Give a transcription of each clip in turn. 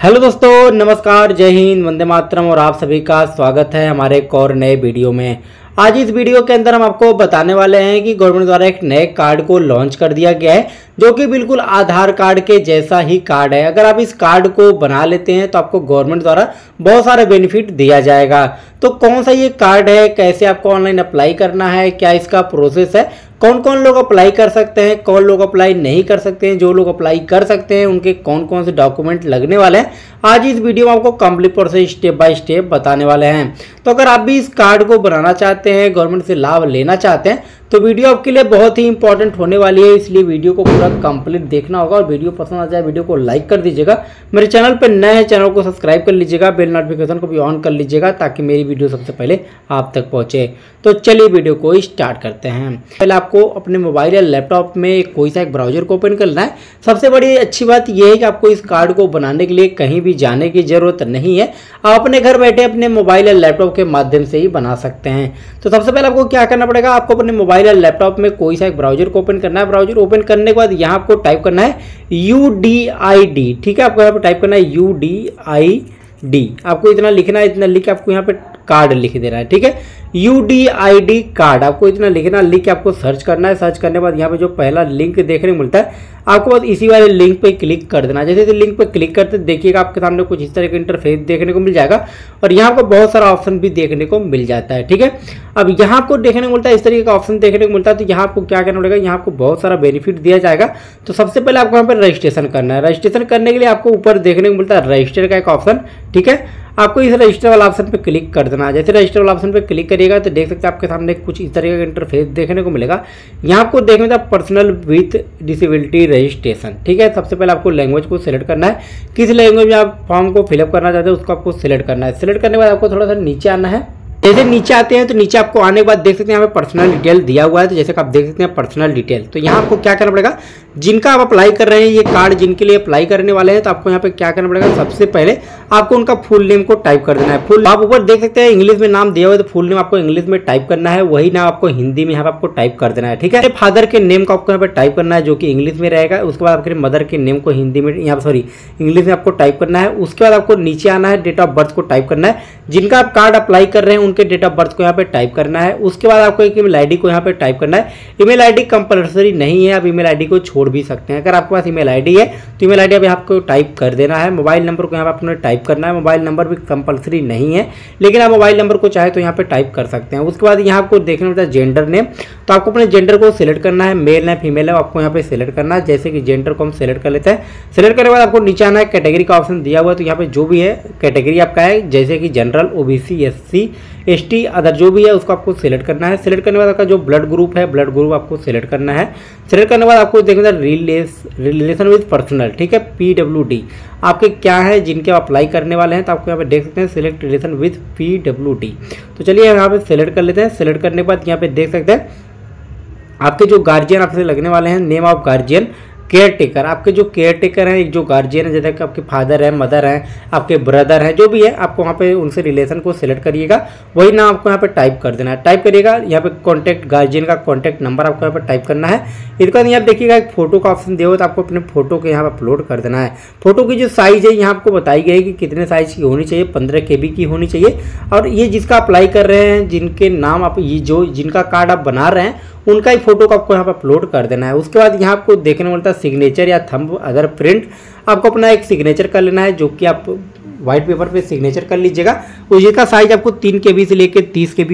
Hello दोस्तों, नमस्कार, जय हिंद, वंदे मातरम और आप सभी का स्वागत है हमारे एक और नए वीडियो में। आज इस वीडियो के अंदर हम आपको बताने वाले हैं कि गवर्नमेंट द्वारा एक नए कार्ड को लॉन्च कर दिया गया है। जो कि बिल्कुल आधार कार्ड के जैसा ही कार्ड है। अगर आप इस कार्ड को बना लेते हैं तो आपको गवर्नमेंट द्वारा बहुत सारे बेनिफिट दिया जाएगा। तो कौन सा ये कार्ड है? कैसे आपको ऑनलाइन अप्लाई करना है? क्या इसका प्रोसेस है? कौन कौन लोग अप्लाई कर सकते हैं? कौन लोग अप्लाई नहीं कर सकते हैं? जो लोग अप्लाई कर सकते हैं, उनके कौन कौन से डॉक्यूमेंट लगने वाले हैं? आज इस वीडियो में आपको complete process step by step बताने वाले हैं। तो अगर आप भी इस कार्ड को बनाना चाहते हैं, गवर्नमेंट से लाभ लेना चाहते हैं तो वीडियो आपके लिए बहुत ही इंपॉर्टेंट होने वाली है, इसलिए वीडियो को पूरा कंप्लीट देखना होगा और वीडियो पसंद आ जाए, वीडियो को लाइक कर दीजिएगा। मेरे चैनल पर नए हैं चैनल को सब्सक्राइब कर लीजिएगा बेल नोटिफिकेशन को भी ऑन कर लीजिएगा ताकि मेरी वीडियो सबसे पहले आप तक पहुँचे। तो चलिए वीडियो को स्टार्ट करते हैं। पहले आपको अपने मोबाइल या लैपटॉप में कोई सा एक ब्राउज़र को ओपन करना है। सबसे बड़ी अच्छी बात यह है कि आपको इस कार्ड को बनाने के लिए कहीं भी जाने की ज़रूरत नहीं है। आप अपने घर बैठे अपने मोबाइल या लैपटॉप के माध्यम से ही बना सकते हैं। तो सबसे पहले आपको क्या करना पड़ेगा? आपको अपने मोबाइल या लैपटॉप में कोई सा एक ब्राउज़र को ओपन करना है। ब्राउज़र ओपन करने के बाद यहाँ आपको टाइप करना है डी ठीक है? आपको यहाँ पर टाइप करना है यू डी आपको इतना लिखना है, इतना लिख के आपको यहाँ पे कार्ड लिख देना है, ठीक है? U D I D card आपको इतना लिखना, लिख के आपको सर्च करना है सर्च करने के बाद यहाँ पे जो पहला लिंक देखने को मिलता है, आपको बस इसी वाले लिंक पे क्लिक कर देना जैसे जैसे लिंक पे क्लिक करते देखिएगा आपके सामने कुछ इस तरह का इंटरफेस देखने को मिल जाएगा और यहाँ आपको बहुत सारा ऑप्शन भी देखने को मिल जाता है, ठीक है? अब यहाँ आपको देखने को मिलता है, इस तरीके का ऑप्शन देखने को मिलता है तो यहाँ आपको क्या करना पड़ेगा, यहाँ आपको बहुत सारा बेनिफिट दिया जाएगा। तो सबसे पहले आपको यहाँ पर रजिस्ट्रेशन करना है। रजिस्ट्रेशन करने के लिए आपको ऊपर देखने को मिलता है रजिस्टर का एक ऑप्शन ठीक है? आपको इस रजिस्टर वाला ऑप्शन पर क्लिक कर देना। है जैसे रजिस्टर वाला ऑप्शन पर क्लिक करिएगा तो देख सकते हैं आपके सामने कुछ इस तरीके का इंटरफेस देखने को मिलेगा। यहाँ आपको देखने था पर्सनल विथ डिसेबिलिटी रजिस्ट्रेशन ठीक है? सबसे पहले आपको लैंग्वेज को सिलेक्ट करना है। किस लैंग्वेज में आप फॉर्म को फिलअप करना चाहते हैं, उसको आपको सिलेक्ट करना है। सिलेक्ट करने के बाद आपको थोड़ा सा नीचे आना है। जैसे नीचे आते हैं तो नीचे आपको आने के बाद देख सकते हैं, यहाँ पे पर्सनल डिटेल दिया हुआ है तो जैसे कि आप देख सकते हैं पर्सनल डिटेल तो यहाँ आपको क्या करना पड़ेगा? जिनका आप अप्लाई कर रहे हैं, ये कार्ड जिनके लिए अप्लाई करने वाले हैं तो आपको यहाँ पे क्या करना पड़ेगा? सबसे पहले आपको उनका फुल नेम को टाइप कर देना है। फुल आप ऊपर देख सकते हैं इंग्लिश में नाम दिया हुआ है तो फुल नेम आपको इंग्लिश में टाइप करना है, वही नाम आपको हिंदी में यहाँ पे आपको टाइप कर देना है, ठीक है? फादर के नेम को आपको यहाँ पे टाइप करना है, जो कि इंग्लिश में रहेगा, उसके बाद आपके मदर के नेम को हिंदी में, यहाँ सॉरी इंग्लिश में आपको टाइप करना है, उसके बाद आपको नीचे आना है डेट ऑफ़ बर्थ को टाइप करना है। जिनका आप कार्ड अप्लाई कर रहे हैं उनके डेट ऑफ़ बर्थ को यहाँ पे टाइप करना है। उसके बाद आपको एक ईमेल आईडी को यहाँ पे टाइप करना है। ईमेल आईडी कंपलसरी नहीं है, आप ईमेल आईडी को छोड़ भी सकते हैं। अगर आपके पास ईमेल आईडी है तो ईमेल आईडी अभी आपको टाइप कर देना है। मोबाइल नंबर को यहाँ पे आपने टाइप करना है। मोबाइल नंबर भी कंपलसरी नहीं है, लेकिन आप मोबाइल नंबर को चाहे तो यहाँ पर टाइप कर सकते हैं। उसके बाद यहाँ आपको देखने मिलता है जेंडर नेम तो आपको अपने जेंडर को सिलेक्ट करना है। मेल है फीमेल है आपको यहाँ पे सिलेक्ट करना है। जैसे कि जेंडर को हम सिलेक्ट कर लेते हैं। सिलेक्ट करने के बाद आपको नीचे आना है। कैटेगरी का ऑप्शन दिया हुआ है तो यहाँ पे जो भी है कैटेगरी आपका है। जैसे कि general OBC SC ST, other जो भी है, उसको आपको सिलेक्ट करना है। सिलेक्ट करने के बाद आपका जो ब्लड ग्रुप है ब्लड ग्रुप आपको सिलेक्ट करना है। सिलेक्ट करने के बाद आपको देखना रिलेस रिलेशन विद पर्सनल ठीक है? पी डब्ल्यू डी आपके क्या है, जिनके आप अप्लाई करने वाले हैं तो आपको यहाँ पे देख सकते हैं select relation with P W D तो चलिए यहाँ पे सिलेक्ट कर लेते हैं। सिलेक्ट करने के बाद यहाँ पे देख सकते हैं, आपके जो गार्जियन आपसे लगने वाले हैं name of guardian caretaker आपके जो केयर टेकर हैं, जो गार्जियन है, जैसे कि आपके फादर हैं मदर हैं, आपके ब्रदर हैं, जो भी है, आपको वहाँ पे उनसे रिलेशन को सिलेक्ट करिएगा। वही नाम आपको यहाँ पे टाइप कर देना है। टाइप करिएगा, यहाँ पे कॉन्टैक्ट गार्जियन का कॉन्टैक्ट नंबर आपको यहाँ पे टाइप करना है। इसके बाद यहाँ देखिएगा, एक फ़ोटो का ऑप्शन दिया तो आपको अपने फ़ोटो को यहाँ पर अपलोड कर देना है। फ़ोटो की जो साइज़ है, यहाँ आपको बताई गई कि कितने साइज़ की होनी चाहिए, पंद्रह के की होनी चाहिए। और ये जिसका अप्लाई कर रहे हैं, जिनके नाम आप, ये जो, जिनका कार्ड आप बना रहे हैं, उनका ही फ़ोटो को आपको यहाँ पर अपलोड कर देना है। उसके बाद यहाँ आपको देखने को मिलता है सिग्नेचर या थंब अदर प्रिंट आपको अपना एक सिग्नेचर कर लेना है जो कि आप व्हाइट पेपर पे सिग्नेचर कर लीजिएगा। जिसका साइज़ आपको तीन के बी से लेकर तीस के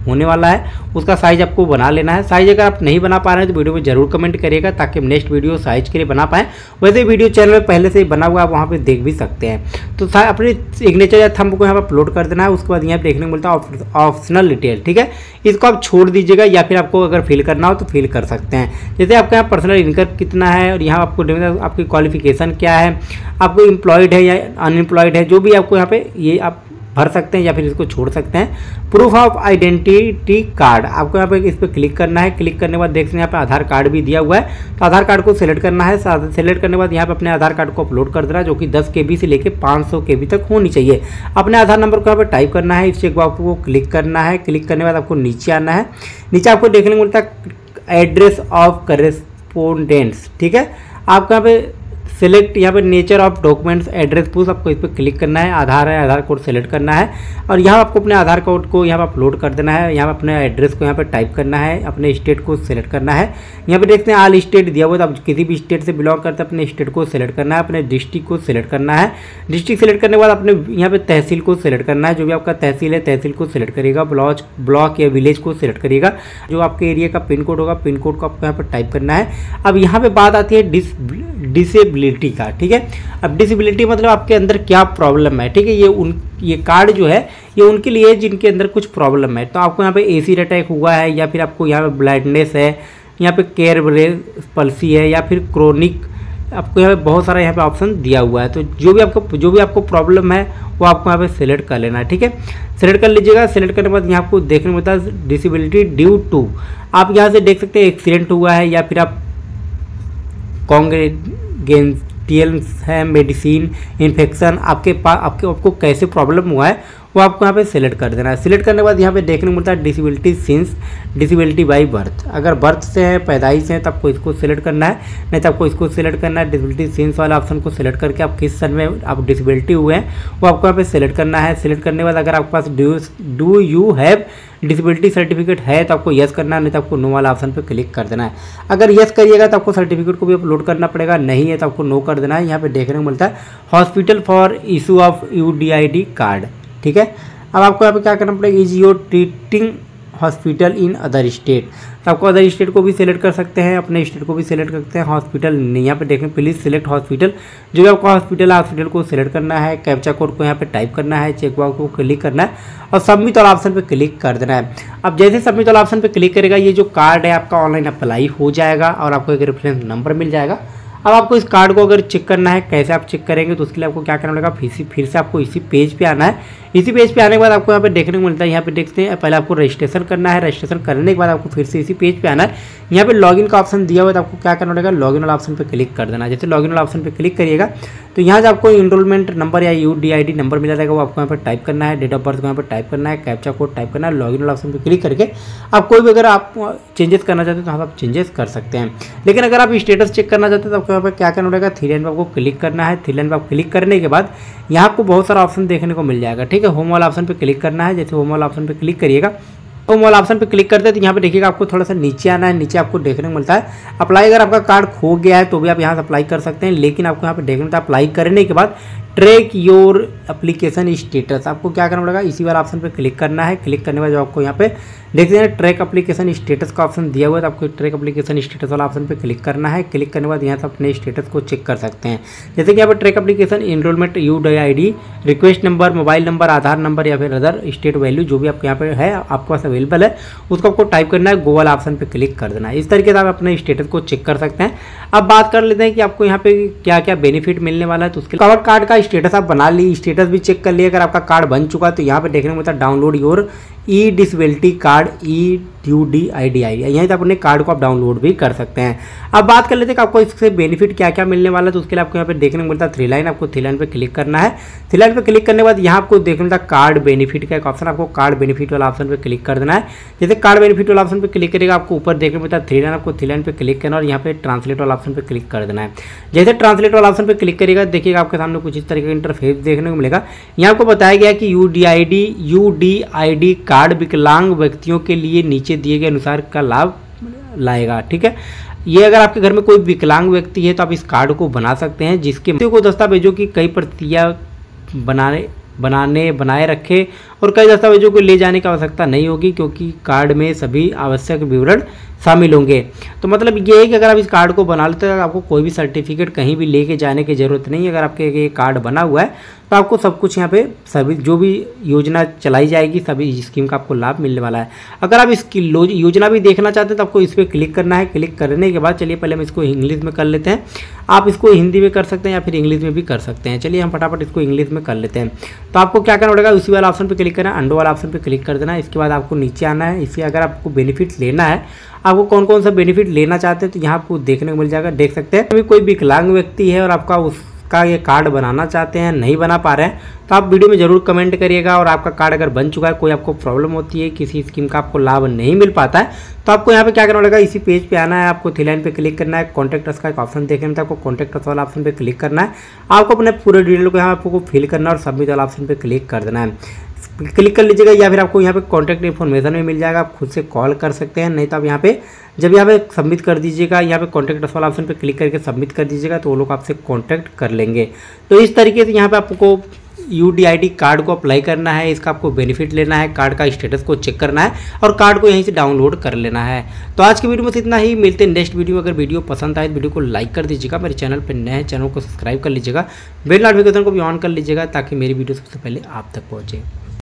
होने वाला है। उसका साइज़ आपको बना लेना है। साइज़ अगर आप नहीं बना पा रहे हैं तो वीडियो में ज़रूर कमेंट करिएगा ताकि हम नेक्स्ट वीडियो साइज़ के लिए बना पाएँ। वैसे वीडियो चैनल में पहले से ही बना हुआ आप वहाँ पे देख भी सकते हैं। तो अपने सिग्नेचर या थंब को यहाँ पर अपलोड कर देना है। उसके बाद यहाँ देखने को मिलता है ऑप्शनल डिटेल ठीक है? इसको आप छोड़ दीजिएगा या फिर आपको अगर फिल करना हो तो फिल कर सकते हैं। जैसे आपका यहाँ पर्सनल इनकम कितना है और यहाँ आपको आपकी क्वालिफिकेशन क्या है? आपको एम्प्लॉयड है या अनएम्प्लॉयड है, जो भी आपको यहाँ पे ये आप भर सकते हैं या फिर इसको छोड़ सकते हैं। प्रूफ ऑफ़ आइडेंटिटी कार्ड आपको यहाँ पे इस पर क्लिक करना है। क्लिक करने के बाद देख सकते हैं यहाँ पे आधार कार्ड भी दिया हुआ है। तो आधार कार्ड को सिलेक्ट करना है। सिलेक्ट करने के बाद यहाँ पे अपने आधार कार्ड को अपलोड कर देना, जो कि दस के से लेकर पाँच सौ तक होनी चाहिए। अपने आधार नंबर को यहाँ पर टाइप करना है। इस चेक बॉक्स को क्लिक करना है। क्लिक करने के बाद आपको नीचे आना है। नीचे आपको देखने को मिलता है एड्रेस ऑफ़ करेस्पोंडेंट्स ठीक है? आपको यहाँ पे सिलेक्ट यहाँ पे nature of documents address proof आपको इस पर क्लिक करना है, आधार है, आधार कोड सेलेक्ट करना है और यहाँ आपको अपने आधार कोड को यहाँ पर अपलोड कर देना है, यहाँ पर अपने एड्रेस को यहाँ पर टाइप करना है, अपने स्टेट को सिलेक्ट करना है। यहाँ पे देखते हैं आल स्टेट दिया हुआ तो आप किसी भी स्टेट से बिलोंग करते हैं, अपने स्टेट को सिलेक्ट करना है, अपने डिस्ट्रिक्ट को सिलेक्ट करना है। डिस्ट्रिक्ट सेलेक्ट करने के बाद अपने यहाँ पे तहसील को सिलेक्ट करना है, जो भी आपका तहसील है, तहसील को सिलेक्ट करिएगा ब्लॉक ब्लॉक या विलेज को सिलेक्ट करिएगा, जो आपके एरिया का पिन कोड होगा पिन कोड को आपको यहाँ पर टाइप करना है। अब यहाँ पे बात आती है डिस डिसेबिलिटी का, ठीक है? अब डिसेबिलिटी मतलब आपके अंदर क्या प्रॉब्लम है, ठीक है? ये उन, ये कार्ड जो है, ये उनके लिए जिनके अंदर कुछ प्रॉब्लम है। तो आपको यहाँ पे एसिड अटैक हुआ है या फिर आपको यहाँ पे ब्लाइंडनेस है, यहाँ पे केयर पल्सी है या फिर क्रोनिक आपको यहाँ पे बहुत सारा यहाँ पे ऑप्शन दिया हुआ है। तो जो भी आपको, जो भी आपको प्रॉब्लम है, वो आपको यहाँ पे सिलेक्ट कर लेना है, ठीक है? सिलेक्ट कर लीजिएगा सिलेक्ट करने के बाद यहाँ आपको देखने में है डिसेबिलिटी ड्यू टू आप यहाँ से देख सकते हैं एक्सीडेंट हुआ है या फिर आप कॉन्ग्रेगेंटियल्स है मेडिसिन इन्फेक्शन आपके पास आपके आपको कैसे प्रॉब्लम हुआ है? वो आपको यहाँ पे सिलेक्ट कर देना है। सिलेक्ट करने के बाद यहाँ पे देखने को मिलता है disability since disability by birth अगर बर्थ से है, पैदाइश है तो आपको इसको सिलेक्ट करना है। नहीं तो आपको इसको सिलेक्ट करना है डिसेबिलिटी सिंस वाला ऑप्शन को सिलेक्ट करके आप किस सन में आप डिसेबिलिटी हुए हैं, वो आपको यहाँ पे सिलेक्ट करना है। सिलेक्ट करने के बाद अगर आपके पास do do you have disability certificate है तो आपको यस करना है, नहीं तो आपको नो वाला ऑप्शन पर क्लिक कर देना है। अगर यस करिएगा तो आपको सर्टिफिकेट को भी अपलोड करना पड़ेगा। नहीं है तो आपको नो कर देना है। यहाँ पे देखने को मिलता है hospital for issue of UDID card ठीक है? अब आपको यहाँ पे क्या करना पड़ेगा? Is your treating hospital in other state तो आपको अदर स्टेट को भी सिलेक्ट कर सकते हैं, अपने स्टेट को भी सिलेक्ट कर सकते हैं हॉस्पिटल नहीं। यहाँ पे देखें प्लीज़ सिलेक्ट हॉस्पिटल जो भी आपको हॉस्पिटल है हॉस्पिटल को सिलेक्ट करना है कैप्चा कोड को यहाँ पे टाइप करना है चेक बॉक्स को क्लिक करना है और सबमिट वाला ऑप्शन पे क्लिक कर देना है। अब जैसे सबमिट वाला ऑप्शन पे क्लिक करेगा, ये जो कार्ड है, आपका ऑनलाइन अप्लाई हो जाएगा और आपको एक रेफरेंस नंबर मिल जाएगा। अब आपको इस कार्ड को अगर चेक करना है, कैसे आप चेक करेंगे तो उसके लिए आपको क्या करना पड़ेगा? फिर से फिर से आपको इसी पेज पे आना है। इसी पेज पे आने के बाद आपको यहाँ पे देखने को मिलता है, यहाँ पे देखते हैं, पहले आपको रजिस्ट्रेशन करना है। रजिस्ट्रेशन करने के बाद आपको फिर से इसी पेज पे आना है। यहाँ पे लॉगिन का ऑप्शन दिया हुआ तो आपको क्या करना पड़ेगा? लॉगिन वाला ऑप्शन पर क्लिक कर देना जैसे लॉगिन वाला ऑप्शन पर क्लिक करिएगा तो यहाँ से आपको इनरोलमेंट नंबर या यू डी नंबर मिला जाएगा वो आपको यहाँ पर टाइप करना है। डेट ऑफ़ बर्थ को यहाँ पर टाइप करना है। कैप्चा कोड टाइप करना है। लॉगिन वाला ऑप्शन पर क्लिक करके आप कोई भी अगर आप चेंजेस करना चाहते हैं तो आप चेंजेस कर सकते हैं। लेकिन अगर आप स्टेटस चेक करना चाहते हैं तो आपको यहाँ पर क्या करना पड़ेगा? थ्री लाइन पर आपको क्लिक करना है। थ्री लाइन पर आप क्लिक करने के बाद यहाँ आपको बहुत सारा ऑप्शन देखने को मिल जाएगा, ठीक है? होम वाला ऑप्शन पर क्लिक करना है। जैसे होम वाला ऑप्शन पर क्लिक करिएगा। होम वाला ऑप्शन पर क्लिक करते हैं तो यहाँ पे देखिएगा आपको थोड़ा सा नीचे आना है। नीचे आपको देखने को मिलता है। अप्लाई अगर आपका कार्ड खो गया है तो भी आप यहाँ से अप्लाई कर सकते हैं। लेकिन आपको यहाँ पे देखने मिलता है अप्लाई करने के बाद ट्रैक योर एप्लीकेशन स्टेटस आपको क्या करना पड़ेगा? इसी वाला ऑप्शन पर क्लिक करना है। क्लिक करने के बाद आपको यहाँ पे देखते हैं ट्रैक एप्लीकेशन स्टेटस का ऑप्शन दिया हुआ है तो आपको ट्रैक एप्लीकेशन स्टेटस वाला ऑप्शन पर क्लिक करना है। क्लिक करने के बाद यहाँ से अपने स्टेटस को चेक कर सकते हैं। जैसे कि यहाँ पर track application enrolment U I request number mobile number Aadhaar number या फिर अदर स्टेट वैल्यू जो भी आपके यहाँ पे है, आपके पास अवेलेबल है, उसको आपको टाइप करना है गूगल ऑप्शन पर क्लिक कर देना है। इस तरीके से आप अपने स्टेटस को चेक कर सकते हैं। अब बात कर लेते हैं कि आपको यहाँ पे क्या क्या बेनिफिट मिलने वाला है तो उसके कवर कार्ड का स्टेटस आप बना ली स्टेटस भी चेक कर लिया अगर आपका कार्ड बन चुका है तो यहाँ पे देखने को मिलता download your e disability card e U D I D I यहीं से अपने कार्ड को आप डाउनलोड भी कर सकते हैं। अब बात कर लेते हैं कि आपको इससे बेनिफिट क्या क्या मिलने वाला है तो उसके लिए आपको यहाँ पे देखने को मिलता है थ्री लाइन आपको थ्री लाइन पे क्लिक करना है। थ्री लाइन पे क्लिक करने के बाद यहाँ आपको देखने मिलता है कार्ड बेनिफिट का एक ऑप्शन आपको कार्ड बेनिफिट वाला ऑप्शन पे क्लिक कर देना है। जैसे कार्ड बेनिफिट वाला ऑप्शन पर क्लिक करेगा, आपको ऊपर देखने मिलता है थ्री लाइन आपको थ्री लाइन पे क्लिक करना और यहाँ पे ट्रांसलेट वाला ऑप्शन पे क्लिक कर देना है। जैसे ट्रांसलेट वाला ऑप्शन पर क्लिक करेगा, देखिएगा आपके सामने कुछ इस तरीके का इंटरफेस देखने को मिलेगा। यहाँ आपको बताया गया कि U D I D U D I D card विकलांग व्यक्तियों के लिए नीचे दिए गए अनुसार का लाभ लाएगा, ठीक है? ये अगर आपके घर में कोई विकलांग व्यक्ति है तो आप इस कार्ड को बना सकते हैं, जिसके को दस्तावेजों की कई प्रतियाँ बनाने बनाने, बनाए रखे और कई दस्तावेजों को ले जाने की आवश्यकता नहीं होगी, क्योंकि कार्ड में सभी आवश्यक विवरण शामिल होंगे। तो मतलब ये है कि अगर आप इस कार्ड को बना लेते हैं आपको कोई भी सर्टिफिकेट कहीं भी लेके जाने की ज़रूरत नहीं है, अगर आपके ये कार्ड बना हुआ है तो आपको सब कुछ यहाँ पे सभी, जो भी योजना चलाई जाएगी, सभी स्कीम का आपको लाभ मिलने वाला है। अगर आप इसकी योजना भी देखना चाहते हैं तो आपको इस पर क्लिक करना है। क्लिक करने के बाद चलिए पहले हम इसको इंग्लिश में कर लेते हैं। आप इसको हिंदी में कर सकते हैं या फिर इंग्लिश में भी कर सकते हैं। चलिए हम फटाफट इसको इंग्लिश में कर लेते हैं। तो आपको क्या करना पड़ेगा? उसी वाला ऑप्शन पर क्लिक करना अंडो वाला ऑप्शन पर क्लिक कर देना है। इसके बाद आपको नीचे आना है। इससे अगर आपको बेनिफिट लेना है आपको कौन कौन सा बेनिफिट लेना चाहते हैं तो यहाँ आपको देखने को मिल जाएगा। देख सकते हैं, अभी कोई विकलांग व्यक्ति है और आपका उस का ये कार्ड बनाना चाहते हैं, नहीं बना पा रहे हैं तो आप वीडियो में ज़रूर कमेंट करिएगा और आपका कार्ड अगर बन चुका है, कोई आपको प्रॉब्लम होती है, किसी स्कीम का आपको लाभ नहीं मिल पाता है तो आपको यहाँ पे क्या करना पड़ेगा, इसी पेज पे आना है, आपको थ्री लाइन पे क्लिक करना है कॉन्टैक्ट का एक ऑप्शन देखने में आपको कॉन्टैक्ट वाला ऑप्शन पर क्लिक करना है, आपको अपने पूरे डिटेल को यहाँ आपको फिल करना है और सबमिट वाला ऑप्शन पर क्लिक कर देना है। क्लिक कर लीजिएगा या फिर आपको यहाँ पे कॉन्टैक्ट इन्फॉर्मेशन में मिल जाएगा। आप खुद से कॉल कर सकते हैं, नहीं तो आप यहाँ पे जब यहाँ पे सबमिट कर दीजिएगा, यहाँ पे कॉन्टैक्ट वाला ऑप्शन पे क्लिक करके सबमिट कर दीजिएगा तो वो लोग आपसे कॉन्टैक्ट कर लेंगे। तो इस तरीके से यहाँ पे आपको यू कार्ड को अप्लाई करना है, इसका आपको बेनिफिट लेना है कार्ड का स्टेटस को चेक करना है और कार्ड को यहीं से डाउनलोड कर लेना है। तो आज के वीडियो में इतना ही। मिलते हैं नेक्स्ट वीडियो अगर वीडियो पसंद आए तो वीडियो को लाइक कर दीजिएगा। मेरे चैनल पर नए चैनल को सब्सक्राइब कर लीजिएगा। बेल नोटिफिकेशन को भी ऑन कर लीजिएगा ताकि मेरी वीडियो सबसे पहले आप तक पहुँचे।